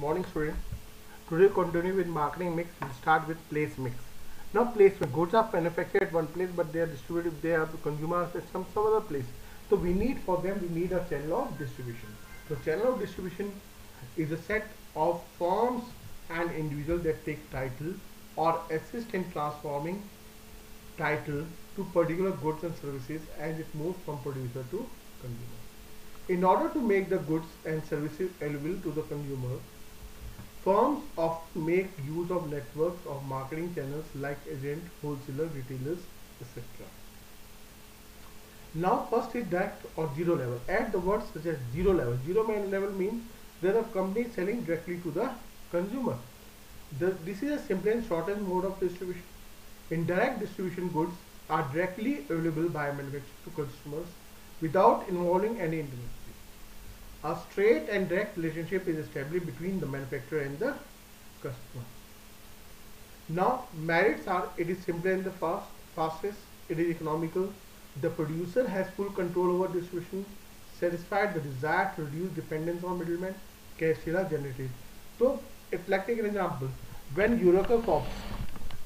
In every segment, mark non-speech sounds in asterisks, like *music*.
morning students. Today continue with marketing mix. We'll start with place mix. Now place placement. Goods are manufactured at one place but they are distributed, they are consumers at some, some other place. So we need for them, we need a channel of distribution. So channel of distribution is a set of firms and individuals that take title or assist in transforming title to particular goods and services as it moves from producer to consumer. In order to make the goods and services available to the consumer, firms often make use of networks of marketing channels like agent, wholesaler, retailers, etc. Now first is direct or zero level. Add the words such as zero level. Zero level means there are companies selling directly to the consumer. The, this is a simple and shortest mode of distribution. Indirect distribution goods are directly available by manufacturer to customers without involving any intermediary. A straight and direct relationship is established between the manufacturer and the customer. Now, merits are it is simpler and the fast, fastest, it is economical, the producer has full control over distribution, satisfied the desire to reduce dependence on middlemen, cash generated. So, if like take an example, when Eureka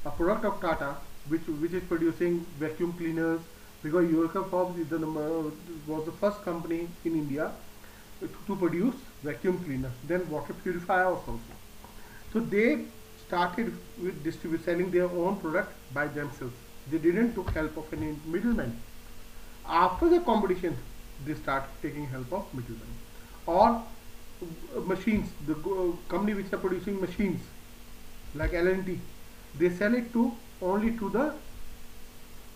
a product of Tata, which which is producing vacuum cleaners, because Eureka is the number, was the first company in India to produce vacuum cleaner then water purifiers also. So they started with distribute selling their own product by themselves. They didn't took help of any middleman after the competition they started taking help of middlemen. Or uh, machines the company which are producing machines like L&T they sell it to only to the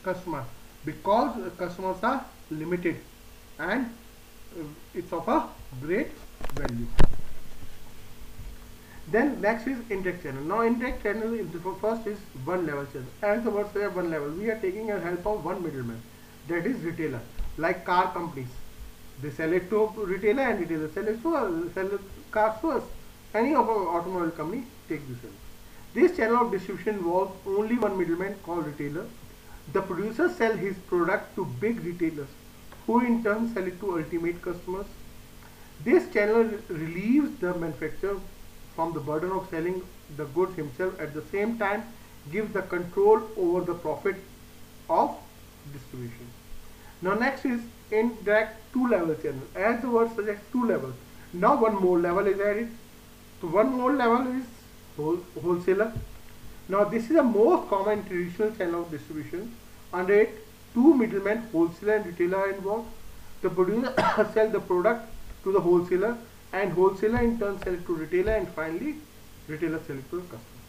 customer because customers are limited and it's of a great value. Then next is indirect channel. Now indirect channel is the first is one level channel. As the word says one level. We are taking a help of one middleman. That is retailer. Like car companies. They sell it to retailer and retailer sell it to sell cars to any of our automobile company take this help. This channel of distribution involves only one middleman called retailer. The producer sell his product to big retailers who in turn sell it to ultimate customers. This channel relieves the manufacturer from the burden of selling the goods himself at the same time gives the control over the profit of distribution. Now next is indirect two level channel. As the word suggests two levels. Now one more level is added. So one more level is whole, wholesaler. Now this is the most common traditional channel of distribution. Under it two middlemen, wholesaler and retailer are involved. The producer *coughs* sell the product to the wholesaler and wholesaler in turn sell it to retailer and finally retailer sell it to the customer.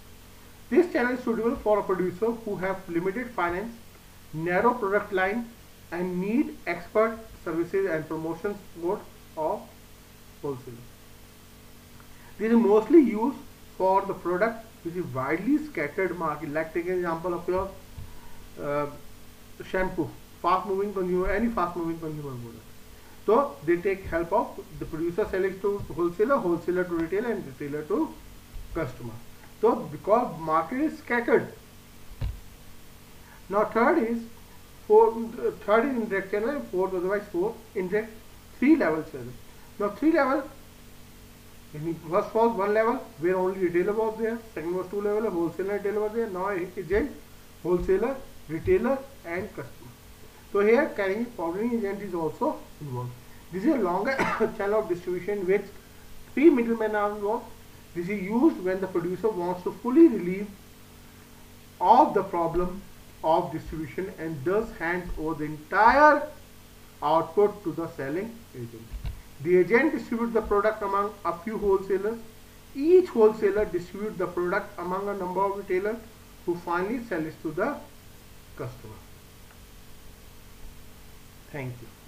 This channel is suitable for a producer who have limited finance, narrow product line and need expert services and promotion support of wholesaler. This is mostly used for the product which is widely scattered market. Like take an example of your uh, shampoo, fast moving consumer, any fast moving consumer product. So they take help of the producer selling to wholesaler, wholesaler to retailer and retailer to customer. So because market is scattered. Now third is four, third is indirect channel, fourth otherwise fourth indirect three level channel. Now three level first was one level where only retailer was there, second was two level, wholesaler retailer was there, now agent, wholesaler, retailer and customer. So here carrying forwarding agent is also involved. This is a longer *coughs* channel of distribution which three middlemen are involved. This is used when the producer wants to fully relieve of the problem of distribution and thus hands over the entire output to the selling agent. The agent distributes the product among a few wholesalers. Each wholesaler distributes the product among a number of retailers who finally sell it to the customer. Thank you.